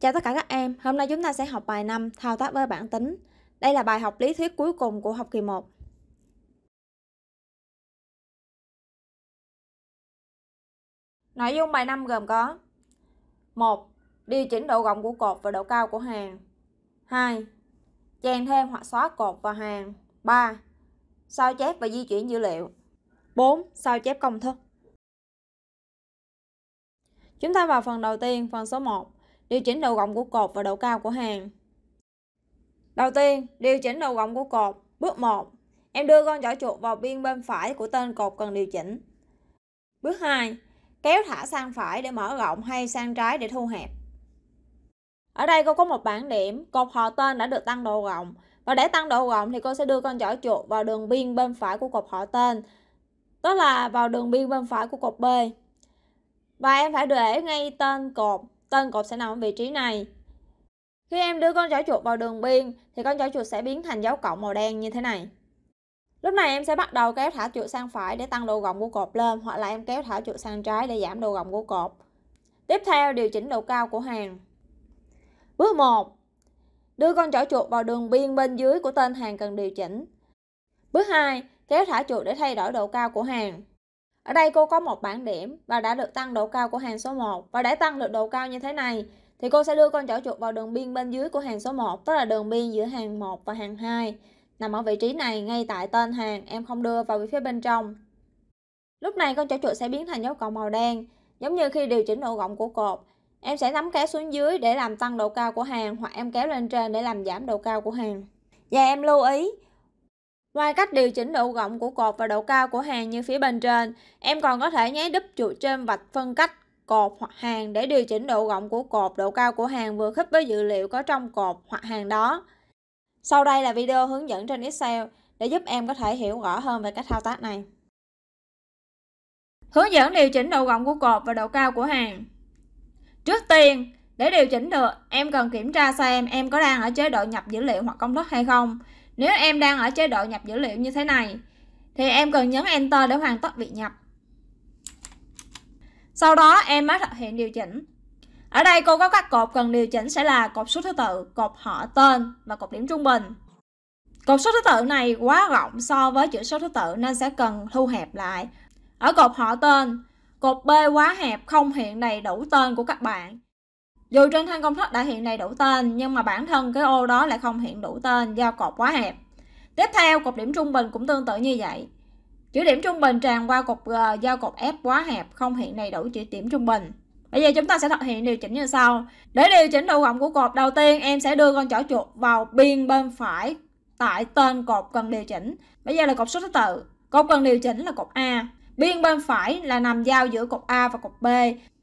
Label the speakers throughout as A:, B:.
A: Chào tất cả các em, hôm nay chúng ta sẽ học bài 5 thao tác với bản tính. Đây là bài học lý thuyết cuối cùng của học kỳ 1. Nội dung bài 5 gồm có 1. Điều chỉnh độ rộng của cột và độ cao của hàng 2. Chèn thêm hoặc xóa cột và hàng 3. Sao chép và di chuyển dữ liệu 4. Sao chép công thức Chúng ta vào phần đầu tiên, phần số 1 Điều chỉnh độ rộng của cột và độ cao của hàng. Đầu tiên, điều chỉnh độ rộng của cột. Bước 1. Em đưa con giỏ chuột vào biên bên phải của tên cột cần điều chỉnh. Bước 2. Kéo thả sang phải để mở rộng hay sang trái để thu hẹp. Ở đây cô có một bảng điểm, cột họ tên đã được tăng độ rộng. Và để tăng độ rộng thì cô sẽ đưa con giỏ chuột vào đường biên bên phải của cột họ tên. Đó là vào đường biên bên phải của cột B. Và em phải để ngay tên cột tên cột sẽ nằm ở vị trí này. Khi em đưa con chó chuột vào đường biên, thì con chó chuột sẽ biến thành dấu cộng màu đen như thế này. Lúc này em sẽ bắt đầu kéo thả chuột sang phải để tăng độ rộng của cột lên, hoặc là em kéo thả chuột sang trái để giảm độ rộng của cột. Tiếp theo, điều chỉnh độ cao của hàng. Bước 1. Đưa con chó chuột vào đường biên bên dưới của tên hàng cần điều chỉnh. Bước 2. Kéo thả chuột để thay đổi độ cao của hàng. Ở đây cô có một bảng điểm và đã được tăng độ cao của hàng số 1. Và để tăng được độ cao như thế này thì cô sẽ đưa con chỏ chuột vào đường biên bên dưới của hàng số 1, tức là đường biên giữa hàng 1 và hàng 2. Nằm ở vị trí này ngay tại tên hàng, em không đưa vào phía bên trong. Lúc này con chỏ chuột sẽ biến thành dấu cộng màu đen, giống như khi điều chỉnh độ rộng của cột. Em sẽ nắm kéo xuống dưới để làm tăng độ cao của hàng hoặc em kéo lên trên để làm giảm độ cao của hàng. Và em lưu ý, Ngoài cách điều chỉnh độ rộng của cột và độ cao của hàng như phía bên trên, em còn có thể nháy đúp chuột trên vạch phân cách cột hoặc hàng để điều chỉnh độ rộng của cột, độ cao của hàng vừa khít với dữ liệu có trong cột hoặc hàng đó. Sau đây là video hướng dẫn trên Excel để giúp em có thể hiểu rõ hơn về cách thao tác này. Hướng dẫn điều chỉnh độ rộng của cột và độ cao của hàng. Trước tiên, để điều chỉnh được, em cần kiểm tra xem em có đang ở chế độ nhập dữ liệu hoặc công thức hay không. Nếu em đang ở chế độ nhập dữ liệu như thế này thì em cần nhấn Enter để hoàn tất việc nhập. Sau đó em mới thực hiện điều chỉnh. Ở đây cô có các cột cần điều chỉnh sẽ là cột số thứ tự, cột họ tên và cột điểm trung bình. Cột số thứ tự này quá rộng so với chữ số thứ tự nên sẽ cần thu hẹp lại. Ở cột họ tên, cột B quá hẹp không hiện đầy đủ tên của các bạn. Dù trên thanh công thức đã hiện đầy đủ tên, nhưng mà bản thân cái ô đó lại không hiện đủ tên do cột quá hẹp. Tiếp theo, cột điểm trung bình cũng tương tự như vậy. Chữ điểm trung bình tràn qua cột G do cột F quá hẹp, không hiện đầy đủ chữ điểm trung bình. Bây giờ chúng ta sẽ thực hiện điều chỉnh như sau. Để điều chỉnh độ rộng của cột, đầu tiên em sẽ đưa con chỏ chuột vào biên bên phải tại tên cột cần điều chỉnh. Bây giờ là cột số thứ tự. Cột cần điều chỉnh là cột A. Biên bên phải là nằm giao giữa cột A và cột B.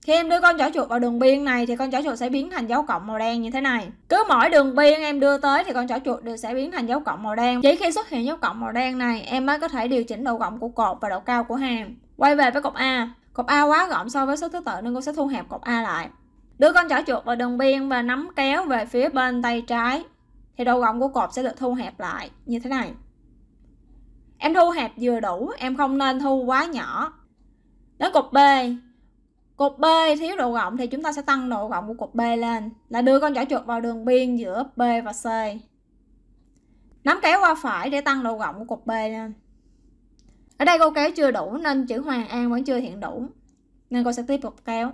A: Khi em đưa con chó chuột vào đường biên này thì con chó chuột sẽ biến thành dấu cộng màu đen như thế này. Cứ mỗi đường biên em đưa tới thì con chó chuột đều sẽ biến thành dấu cộng màu đen. Chỉ khi xuất hiện dấu cộng màu đen này em mới có thể điều chỉnh độ rộng của cột và độ cao của hàng. Quay về với cột A. Cột A quá rộng so với số thứ tự nên cô sẽ thu hẹp cột A lại. Đưa con chó chuột vào đường biên và nắm kéo về phía bên tay trái thì độ rộng của cột sẽ được thu hẹp lại như thế này. Em thu hẹp vừa đủ, em không nên thu quá nhỏ. Đến cột B, Cột B thiếu độ rộng thì chúng ta sẽ tăng độ rộng của cột B lên là đưa con chỏ chuột vào đường biên giữa B và C. Nắm kéo qua phải để tăng độ rộng của cột B lên. Ở đây cô kéo chưa đủ nên chữ Hoàng An vẫn chưa hiện đủ. Nên cô sẽ tiếp tục kéo.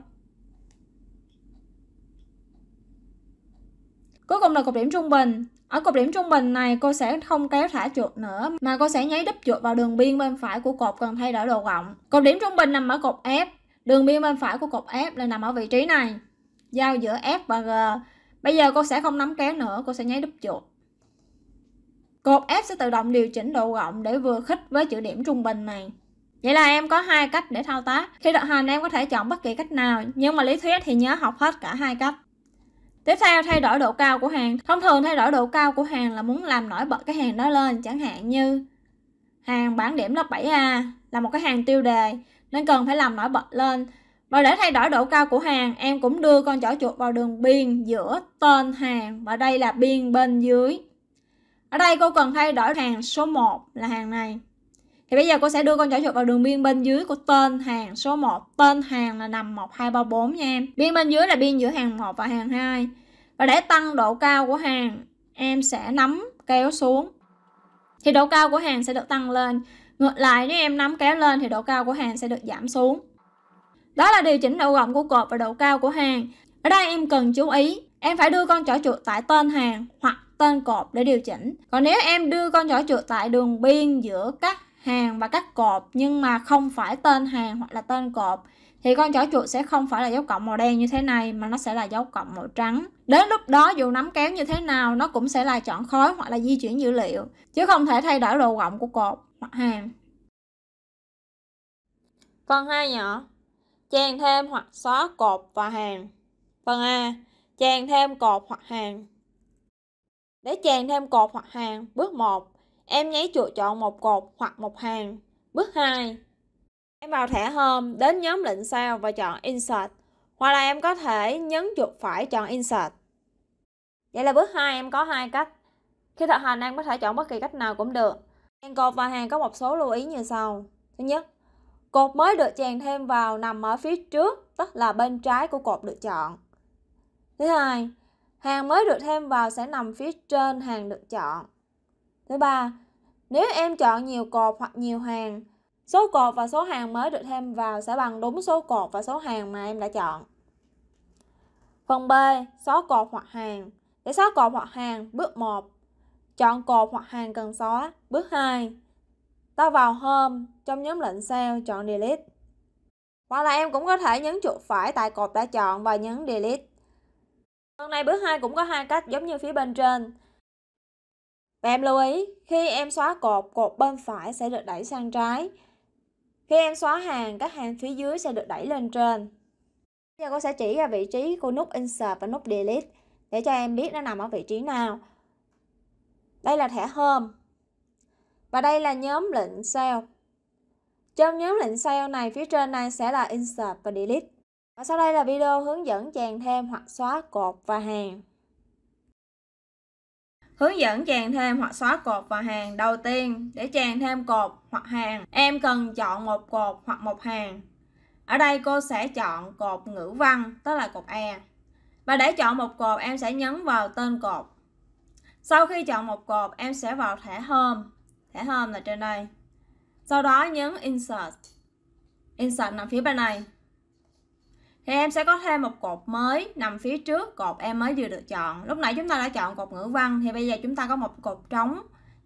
A: Cuối cùng là cột điểm trung bình. Ở cột điểm trung bình này, cô sẽ không kéo thả chuột nữa, mà cô sẽ nháy đúp chuột vào đường biên bên phải của cột cần thay đổi độ rộng. Cột điểm trung bình nằm ở cột F Đường biên bên phải của cột F là nằm ở vị trí này. Giao giữa F và G. Bây giờ cô sẽ không nắm kéo nữa, cô sẽ nháy đúp chuột. Cột F sẽ tự động điều chỉnh độ rộng để vừa khích với chữ điểm trung bình này. Vậy là em có hai cách để thao tác. Khi thực hành em có thể chọn bất kỳ cách nào, nhưng mà lý thuyết thì nhớ học hết cả hai cách. Tiếp theo thay đổi độ cao của hàng. Thông thường thay đổi độ cao của hàng là muốn làm nổi bật cái hàng đó lên, chẳng hạn như hàng bản điểm lớp 7A là một cái hàng tiêu đề nên cần phải làm nổi bật lên. Và để thay đổi độ cao của hàng, em cũng đưa con chỏ chuột vào đường biên giữa tên hàng và đây là biên bên dưới. Ở đây cô cần thay đổi hàng số 1 là hàng này. Thì bây giờ cô sẽ đưa con chỏ chuột vào đường biên bên dưới của tên hàng số 1. Tên hàng là nằm 1, 2, 3, 4 nha em. Biên bên dưới là biên giữa hàng 1 và hàng 2. Và để tăng độ cao của hàng, em sẽ nắm kéo xuống. Thì độ cao của hàng sẽ được tăng lên. Ngược lại nếu em nắm kéo lên thì độ cao của hàng sẽ được giảm xuống. Đó là điều chỉnh độ rộng của cột và độ cao của hàng. Ở đây em cần chú ý, em phải đưa con chỏ chuột tại tên hàng hoặc tên cột để điều chỉnh. Còn nếu em đưa con chỏ chuột tại đường biên giữa các hàng và các cột nhưng mà không phải tên hàng hoặc là tên cột thì con chỏ chuột sẽ không phải là dấu cộng màu đen như thế này mà nó sẽ là dấu cộng màu trắng. Đến lúc đó dù nắm kéo như thế nào nó cũng sẽ là chọn khối hoặc là di chuyển dữ liệu chứ không thể thay đổi độ rộng của cột hoặc hàng.
B: Phần 2 nhỏ. Chèn thêm hoặc xóa cột và hàng Phần A. Chèn thêm cột hoặc hàng Để chèn thêm cột hoặc hàng Bước 1 Em nháy chuột chọn một cột hoặc một hàng Bước 2 Em vào thẻ Home, đến nhóm lệnh sao và chọn Insert. Hoặc là em có thể nhấn chuột phải chọn Insert. Vậy là bước 2 em có hai cách. Khi thực hành, em có thể chọn bất kỳ cách nào cũng được. Chèn cột và hàng có một số lưu ý như sau Thứ nhất Cột mới được chèn thêm vào nằm ở phía trước, tức là bên trái của cột được chọn. Thứ hai, hàng mới được thêm vào sẽ nằm phía trên hàng được chọn. Thứ ba, nếu em chọn nhiều cột hoặc nhiều hàng, số cột và số hàng mới được thêm vào sẽ bằng đúng số cột và số hàng mà em đã chọn. Phần B, xóa cột hoặc hàng. Để xóa cột hoặc hàng, bước 1. Chọn cột hoặc hàng cần xóa. Bước 2. Ta vào Home, trong nhóm lệnh sale chọn Delete. Hoặc là em cũng có thể nhấn chuột phải tại cột đã chọn và nhấn Delete. Phần này bước 2 cũng có hai cách giống như phía bên trên. Và em lưu ý, khi em xóa cột, cột bên phải sẽ được đẩy sang trái. Khi em xóa hàng, các hàng phía dưới sẽ được đẩy lên trên. Bây giờ cô sẽ chỉ ra vị trí của nút Insert và nút Delete để cho em biết nó nằm ở vị trí nào. Đây là thẻ Home. Và đây là nhóm lệnh Cell. Trong nhóm lệnh Cell này, phía trên này sẽ là Insert và Delete. Và sau đây là video hướng dẫn chèn thêm hoặc xóa cột và hàng.
A: Hướng dẫn chèn thêm hoặc xóa cột và hàng. Đầu tiên, để chèn thêm cột hoặc hàng, em cần chọn một cột hoặc một hàng. Ở đây cô sẽ chọn cột ngữ văn, tức là cột E. Và để chọn một cột, em sẽ nhấn vào tên cột. Sau khi chọn một cột, em sẽ vào thẻ Home. Thẻ home là trên đây. Sau đó nhấn insert. Insert nằm phía bên này. Thì em sẽ có thêm một cột mới nằm phía trước cột em mới vừa được chọn. Lúc nãy chúng ta đã chọn cột ngữ văn thì bây giờ chúng ta có một cột trống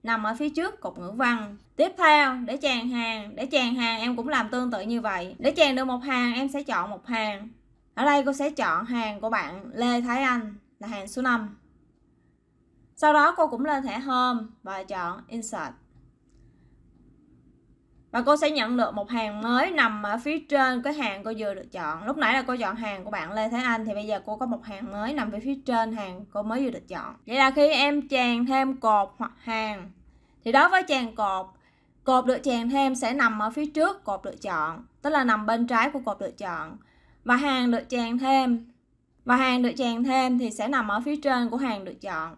A: nằm ở phía trước cột ngữ văn. Tiếp theo để chèn hàng. Để chèn hàng em cũng làm tương tự như vậy. Để chèn được một hàng em sẽ chọn một hàng. Ở đây cô sẽ chọn hàng của bạn Lê Thái Anh là hàng số 5 sau đó cô cũng lên thẻ Home và chọn Insert. Và cô sẽ nhận được một hàng mới nằm ở phía trên cái hàng cô vừa được chọn. Lúc nãy là cô chọn hàng của bạn Lê Thế Anh, thì bây giờ cô có một hàng mới nằm về phía trên hàng cô mới vừa được chọn. Vậy là khi em chèn thêm cột hoặc hàng, thì đối với chèn cột cột được chèn thêm sẽ nằm ở phía trước cột được chọn, tức là nằm bên trái của cột được chọn. Và hàng được chèn thêm, và hàng được chèn thêm thì sẽ nằm ở phía trên của hàng được chọn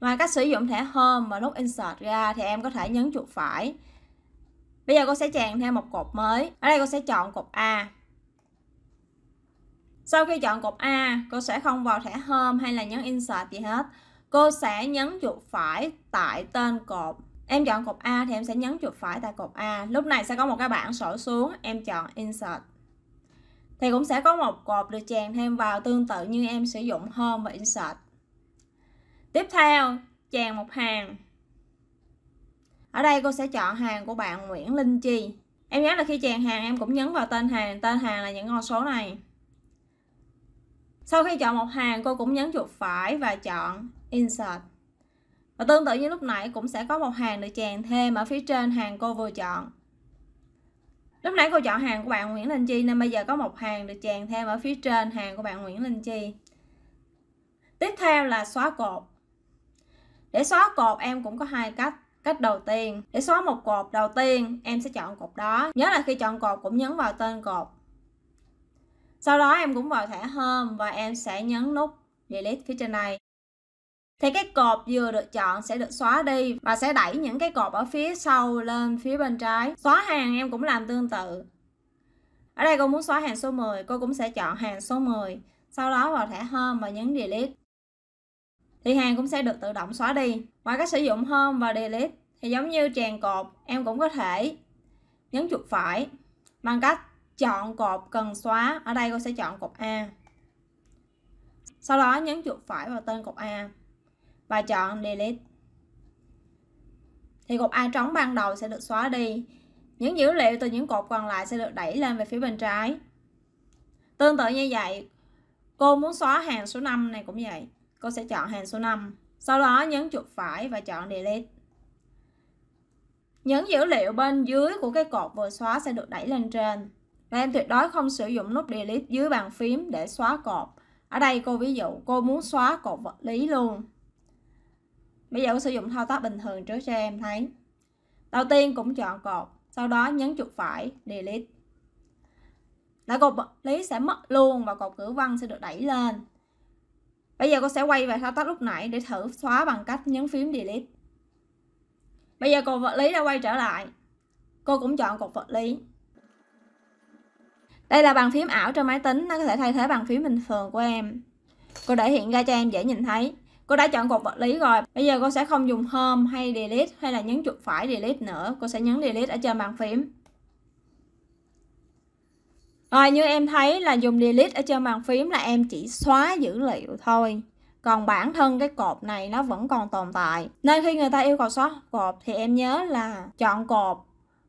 A: ngoài cách sử dụng thẻ Home và nút Insert ra thì em có thể nhấn chuột phải Bây giờ cô sẽ chèn thêm một cột mới. Ở đây cô sẽ chọn cột A. Sau khi chọn cột A, cô sẽ không vào thẻ Home hay là nhấn Insert gì hết. Cô sẽ nhấn chuột phải tại tên cột. Em chọn cột A thì em sẽ nhấn chuột phải tại cột A. Lúc này sẽ có một cái bảng sổ xuống, em chọn Insert. Thì cũng sẽ có một cột được chèn thêm vào tương tự như em sử dụng Home và Insert. Tiếp theo, chèn một hàng. Ở đây cô sẽ chọn hàng của bạn Nguyễn Linh Chi. Em nhớ là khi chèn hàng em cũng nhấn vào tên hàng. Tên hàng là những con số này. Sau khi chọn một hàng cô cũng nhấn chuột phải và chọn Insert. Và tương tự như lúc nãy cũng sẽ có một hàng được chèn thêm ở phía trên hàng cô vừa chọn. Lúc nãy cô chọn hàng của bạn Nguyễn Linh Chi nên bây giờ có một hàng được chèn thêm ở phía trên hàng của bạn Nguyễn Linh Chi. Tiếp theo là xóa cột. Để xóa cột em cũng có hai cách. Cách đầu tiên, để xóa một cột đầu tiên, em sẽ chọn cột đó. Nhớ là khi chọn cột cũng nhấn vào tên cột. Sau đó em cũng vào thẻ Home và em sẽ nhấn nút Delete phía trên này. Thì cái cột vừa được chọn sẽ được xóa đi và sẽ đẩy những cái cột ở phía sau lên phía bên trái. Xóa hàng em cũng làm tương tự. Ở đây cô muốn xóa hàng số 10, cô cũng sẽ chọn hàng số 10. Sau đó vào thẻ Home và nhấn Delete thì hàng cũng sẽ được tự động xóa đi. Ngoài cách sử dụng Home và Delete thì giống như tràn cột, em cũng có thể nhấn chuột phải bằng cách chọn cột cần xóa. Ở đây cô sẽ chọn cột A. Sau đó nhấn chuột phải vào tên cột A và chọn Delete. Thì cột A trống ban đầu sẽ được xóa đi. Những dữ liệu từ những cột còn lại sẽ được đẩy lên về phía bên trái. Tương tự như vậy, cô muốn xóa hàng số 5 này cũng vậy. Cô sẽ chọn hàng số 5. Sau đó nhấn chuột phải và chọn Delete. Những dữ liệu bên dưới của cái cột vừa xóa sẽ được đẩy lên trên. Và em tuyệt đối không sử dụng nút Delete dưới bàn phím để xóa cột. Ở đây cô ví dụ cô muốn xóa cột vật lý luôn. Bây giờ cô sử dụng thao tác bình thường trước cho em thấy. Đầu tiên cũng chọn cột, sau đó nhấn chuột phải Delete. Là cột vật lý sẽ mất luôn và cột ngữ văn sẽ được đẩy lên. Bây giờ cô sẽ quay về thao tác lúc nãy để thử xóa bằng cách nhấn phím Delete. Bây giờ cột vật lý đã quay trở lại. Cô cũng chọn cột vật lý. Đây là bàn phím ảo trên máy tính, nó có thể thay thế bàn phím bình thường của em. Cô để hiện ra cho em dễ nhìn thấy. Cô đã chọn cột vật lý rồi. Bây giờ cô sẽ không dùng Home hay Delete hay là nhấn chuột phải Delete nữa. Cô sẽ nhấn Delete ở trên bàn phím. Rồi như em thấy là dùng Delete ở trên bàn phím là em chỉ xóa dữ liệu thôi. Còn bản thân cái cột này nó vẫn còn tồn tại. Nên khi người ta yêu cầu xóa cột thì em nhớ là chọn cột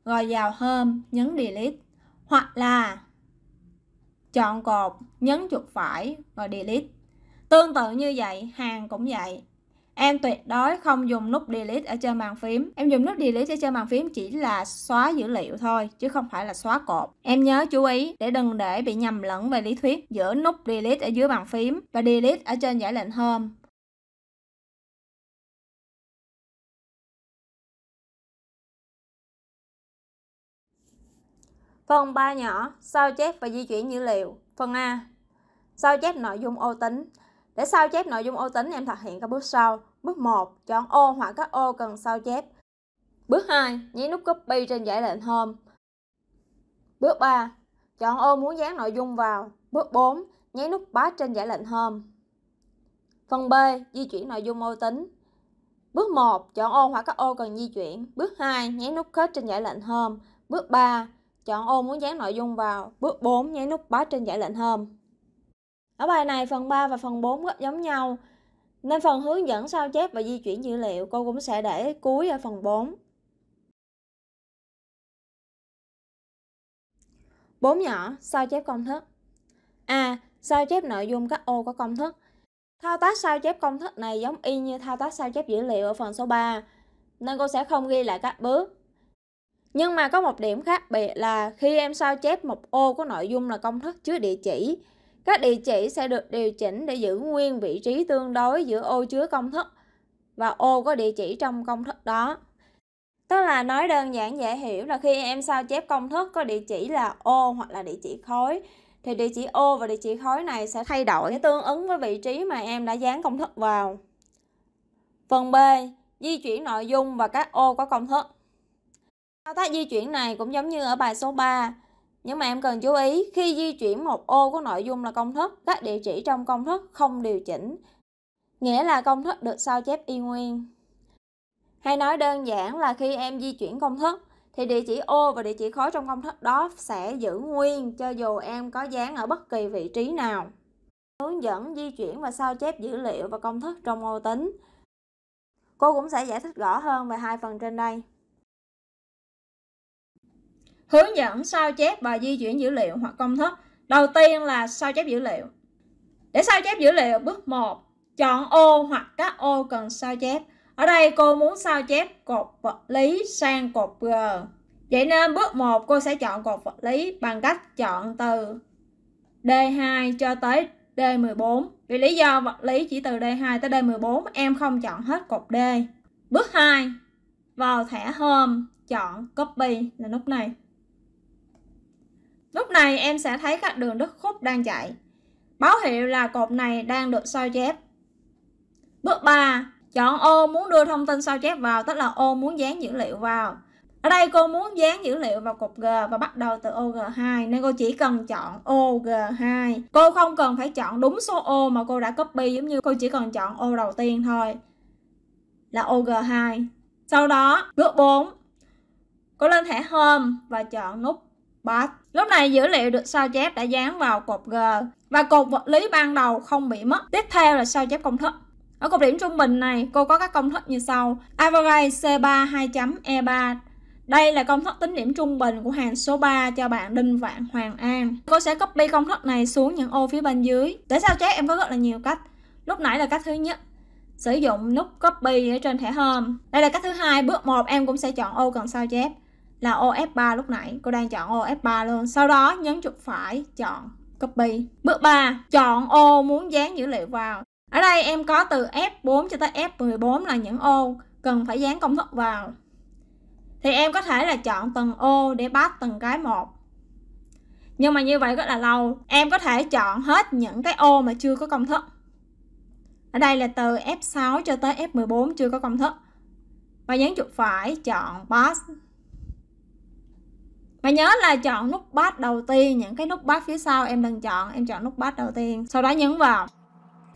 A: rồi vào Home nhấn Delete. Hoặc là chọn cột, nhấn chuột phải rồi delete. Tương tự như vậy, hàng cũng vậy. Em tuyệt đối không dùng nút delete ở trên bàn phím. Em dùng nút delete ở trên bàn phím chỉ là xóa dữ liệu thôi, chứ không phải là xóa cột. Em nhớ chú ý để đừng để bị nhầm lẫn về lý thuyết giữa nút delete ở dưới bàn phím và delete ở trên giải lệnh Home. Phần 3 nhỏ, sao chép và di chuyển dữ liệu. Phần A. Sao chép nội dung ô tính. Để sao chép nội dung ô tính, em thực hiện các bước sau. Bước 1. Chọn ô hoặc các ô cần sao chép. Bước 2. Nhấn nút copy trên giải lệnh Home. Bước 3. Chọn ô muốn dán nội dung vào. Bước 4. Nhấn nút Paste trên giải lệnh Home. Phần B. Di chuyển nội dung ô tính. Bước 1. Chọn ô hoặc các ô cần di chuyển. Bước 2. Nhấn nút kết trên giải lệnh Home. Bước 3. Chọn ô muốn dán nội dung vào. Bước 4 nhấn nút paste trên giải lệnh Home. Ở bài này, phần 3 và phần 4 rất giống nhau. Nên phần hướng dẫn sao chép và di chuyển dữ liệu cô cũng sẽ để cuối ở phần 4. 4 nhỏ, sao chép công thức. A. Sao chép nội dung các ô có công thức. Thao tác sao chép công thức này giống y như thao tác sao chép dữ liệu ở phần số 3, nên cô sẽ không ghi lại các bước. Nhưng mà có một điểm khác biệt là khi em sao chép một ô có nội dung là công thức chứa địa chỉ, các địa chỉ sẽ được điều chỉnh để giữ nguyên vị trí tương đối giữa ô chứa công thức và ô có địa chỉ trong công thức đó. Tức là nói đơn giản dễ hiểu là khi em sao chép công thức có địa chỉ là ô hoặc là địa chỉ khối thì địa chỉ ô và địa chỉ khối này sẽ thay đổi để tương ứng với vị trí mà em đã dán công thức vào. Phần B, di chuyển nội dung và các ô có công thức. Thao tác di chuyển này cũng giống như ở bài số 3. Nhưng mà em cần chú ý, khi di chuyển một ô có nội dung là công thức, các địa chỉ trong công thức không điều chỉnh. Nghĩa là công thức được sao chép y nguyên. Hay nói đơn giản là khi em di chuyển công thức, thì địa chỉ ô và địa chỉ khối trong công thức đó sẽ giữ nguyên cho dù em có dán ở bất kỳ vị trí nào. Hướng dẫn di chuyển và sao chép dữ liệu và công thức trong ô tính. Cô cũng sẽ giải thích rõ hơn về hai phần trên đây. Hướng dẫn sao chép và di chuyển dữ liệu hoặc công thức. Đầu tiên là sao chép dữ liệu. Để sao chép dữ liệu, bước 1, chọn ô hoặc các ô cần sao chép. Ở đây cô muốn sao chép cột vật lý sang cột G. Vậy nên bước 1 cô sẽ chọn cột vật lý bằng cách chọn từ D2 cho tới D14. Vì lý do vật lý chỉ từ D2 tới D14 em không chọn hết cột D. Bước 2 vào thẻ Home chọn Copy là nút này. Lúc này em sẽ thấy các đường đứt khúc đang chạy. Báo hiệu là cột này đang được sao chép. Bước 3. Chọn ô muốn đưa thông tin sao chép vào, tức là ô muốn dán dữ liệu vào. Ở đây cô muốn dán dữ liệu vào cột G và bắt đầu từ OG2 nên cô chỉ cần chọn OG2. Cô không cần phải chọn đúng số ô mà cô đã copy giống như cô chỉ cần chọn ô đầu tiên thôi là OG2. Sau đó bước 4 cô lên thẻ Home và chọn nút Bot. Lúc này dữ liệu được sao chép đã dán vào cột G và cột vật lý ban đầu không bị mất. Tiếp theo là sao chép công thức. Ở cột điểm trung bình này, cô có các công thức như sau. Average C3 2.E3 đây là công thức tính điểm trung bình của hàng số 3 cho bạn Đinh Vạn Hoàng An. Cô sẽ copy công thức này xuống những ô phía bên dưới. Để sao chép em có rất là nhiều cách. Lúc nãy là cách thứ nhất. Sử dụng nút copy ở trên thẻ Home. Đây là cách thứ hai. Bước 1 em cũng sẽ chọn ô cần sao chép là ô F3 lúc nãy. Cô đang chọn ô F3 luôn. Sau đó nhấn chuột phải chọn copy. Bước 3, chọn ô muốn dán dữ liệu vào. Ở đây em có từ F4 cho tới F14 là những ô cần phải dán công thức vào thì em có thể là chọn từng ô để bắt từng cái một nhưng mà như vậy rất là lâu em có thể chọn hết những cái ô mà chưa có công thức ở đây là từ F6 cho tới F14 chưa có công thức và nhấn chuột phải chọn pass và nhớ là chọn nút pass đầu tiên những cái nút pass phía sau em đừng chọn em chọn nút pass đầu tiên sau đó nhấn vào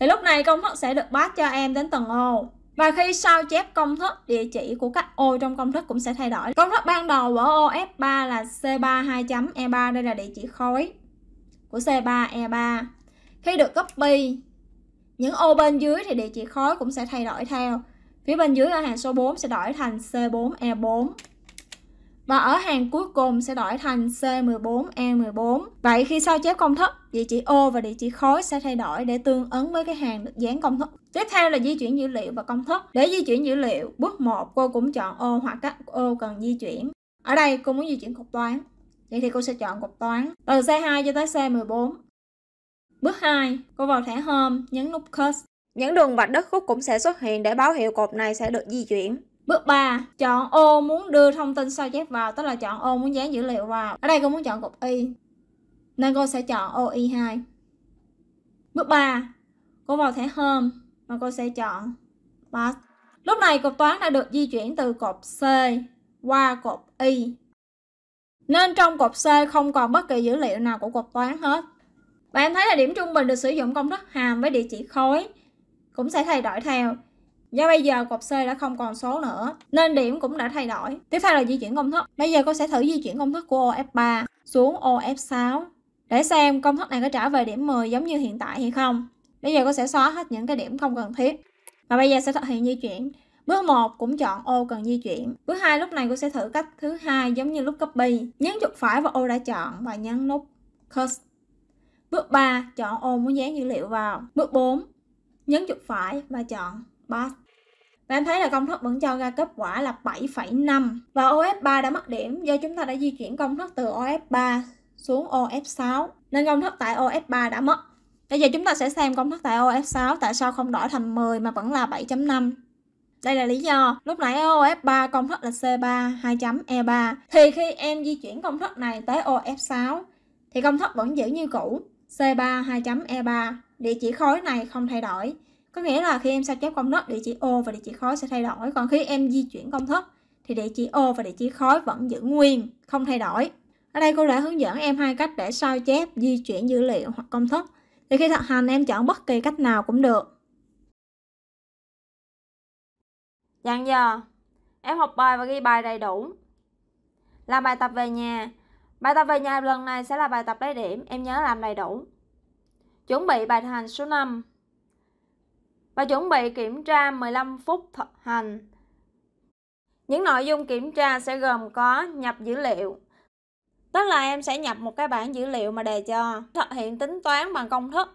A: thì lúc này công thức sẽ được pass cho em đến từng ô và khi sao chép công thức, địa chỉ của các ô trong công thức cũng sẽ thay đổi. Công thức ban đầu của ô F3 là C3 2.E3, đây là địa chỉ khối của C3 E3. Khi được copy, những ô bên dưới thì địa chỉ khối cũng sẽ thay đổi theo. Phía bên dưới ở hàng số 4 sẽ đổi thành C4 E4. Và ở hàng cuối cùng sẽ đổi thành C14, E14. Vậy khi sao chép công thức, địa chỉ ô và địa chỉ khối sẽ thay đổi để tương ứng với cái hàng được dán công thức. Tiếp theo là di chuyển dữ liệu và công thức. Để di chuyển dữ liệu, bước 1 cô cũng chọn ô hoặc các ô cần di chuyển. Ở đây cô muốn di chuyển cột toán. Vậy thì cô sẽ chọn cột toán từ C2 cho tới C14. Bước 2, cô vào thẻ Home, nhấn nút Cut.
B: Những đường vạch đất khúc cũng sẽ xuất hiện để báo hiệu cột này sẽ được di chuyển.
A: Bước 3, chọn ô muốn đưa thông tin sao chép vào, tức là chọn ô muốn dán dữ liệu vào. Ở đây cô muốn chọn cột Y, nên cô sẽ chọn ô Y2. Bước 3, cô vào thẻ Home và cô sẽ chọn Pass. Lúc này cột toán đã được di chuyển từ cột C qua cột Y. Nên trong cột C không còn bất kỳ dữ liệu nào của cột toán hết. Và em thấy là điểm trung bình được sử dụng công thức hàm với địa chỉ khối cũng sẽ thay đổi theo. Do bây giờ cột C đã không còn số nữa, nên điểm cũng đã thay đổi. Tiếp theo là di chuyển công thức. Bây giờ cô sẽ thử di chuyển công thức của ô F3 xuống ô F6 để xem công thức này có trả về điểm 10 giống như hiện tại hay không. Bây giờ cô sẽ xóa hết những cái điểm không cần thiết. Và bây giờ sẽ thực hiện di chuyển. Bước 1 cũng chọn ô cần di chuyển. Bước 2 lúc này cô sẽ thử cách thứ hai giống như lúc copy. Nhấn chuột phải vào ô đã chọn và nhấn nút Cut. Bước 3 chọn ô muốn dán dữ liệu vào. Bước 4 nhấn chuột phải và chọn Path. Và em thấy là công thức vẫn cho ra kết quả là 7,5 Và OF3 đã mất điểm do chúng ta đã di chuyển công thức từ OF3 xuống OF6 Nên công thức tại OF3 đã mất. Bây giờ chúng ta sẽ xem công thức tại OF6 tại sao không đổi thành 10 mà vẫn là 7.5 đây là lý do. Lúc nãy OF3 công thức là C3 2.E3 thì khi em di chuyển công thức này tới OF6 thì công thức vẫn giữ như cũ. C3 2.E3 địa chỉ khối này không thay đổi có nghĩa là khi em sao chép công thức địa chỉ ô và địa chỉ khối sẽ thay đổi. Còn khi em di chuyển công thức thì địa chỉ ô và địa chỉ khối vẫn giữ nguyên, không thay đổi. Ở đây cô đã hướng dẫn em hai cách để sao chép, di chuyển dữ liệu hoặc công thức. Thì khi thực hành em chọn bất kỳ cách nào cũng được.
B: Dặn giờ, em học bài và ghi bài đầy đủ. Làm bài tập về nhà. Bài tập về nhà lần này sẽ là bài tập lấy điểm, em nhớ làm đầy đủ. Chuẩn bị bài hành số 5 và chuẩn bị kiểm tra 15 phút thực hành. Những nội dung kiểm tra sẽ gồm có nhập dữ liệu, tức là em sẽ nhập một cái bảng dữ liệu mà đề cho, thực hiện tính toán bằng công thức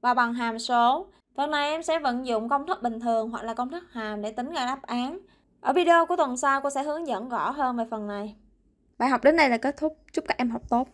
B: và bằng hàm số. Phần này em sẽ vận dụng công thức bình thường hoặc là công thức hàm để tính ra đáp án. Ở video của tuần sau cô sẽ hướng dẫn rõ hơn về phần này.
A: Bài học đến đây là kết thúc. Chúc các em học tốt.